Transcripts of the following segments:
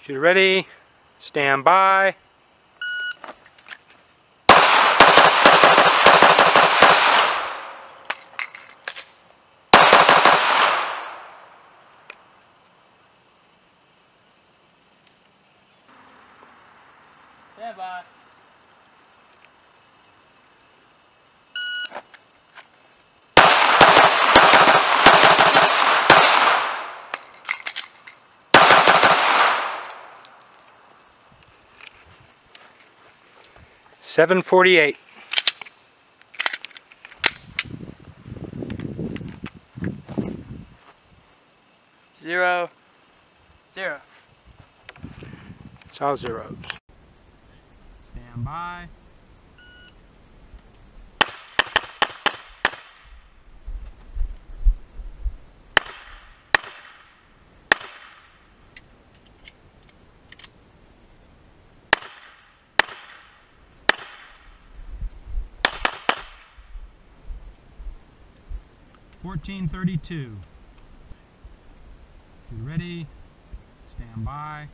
Alright. Shooter ready. Stand by. Stand by. Seven forty-eight. Zero. Zero. It's all zeros. Stand by. Fourteen thirty-two. You ready? Stand by.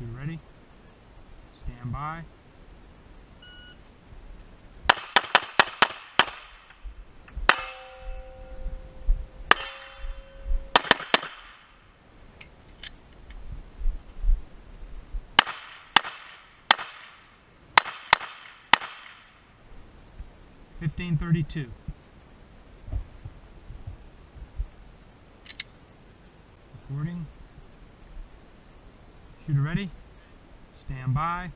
You ready? Stand by. Fifteen thirty-two. Recording. Shooter ready? Stand by.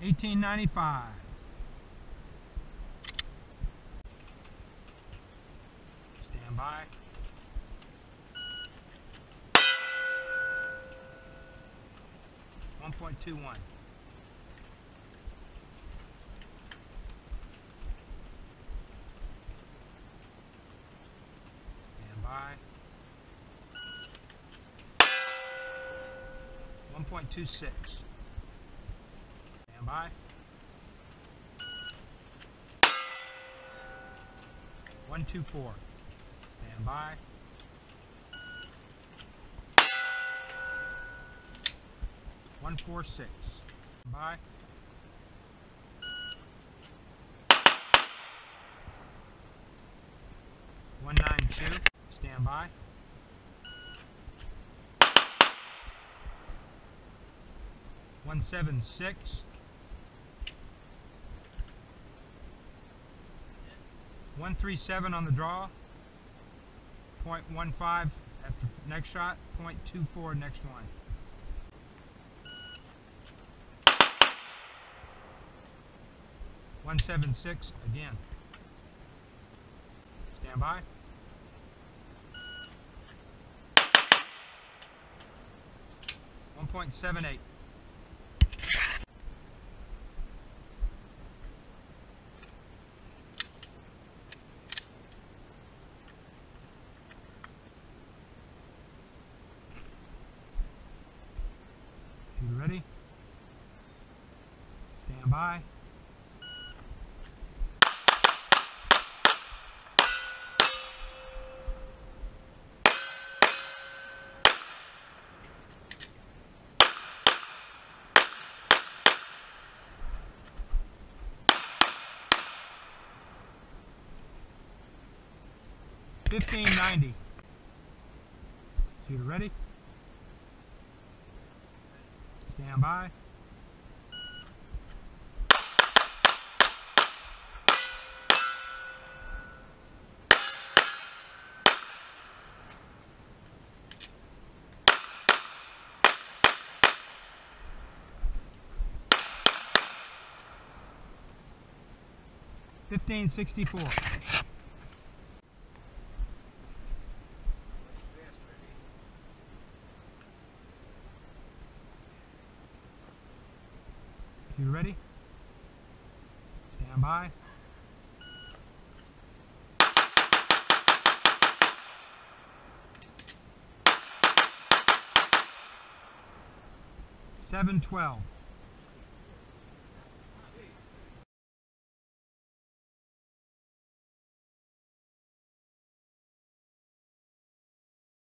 Eighteen ninety-five. Stand by. One point two one. Stand by. One point two six. Stand by. One two four. Stand by. One four six. Stand by. One nine two. Stand by. One seven six. One three seven on the draw. Point one five after next shot. Point two four next one. One seven six again. Stand by. One point seven eight. You ready? By. Fifteen ninety. You ready? Stand by. 1564. You ready? Stand by. Seven twelve.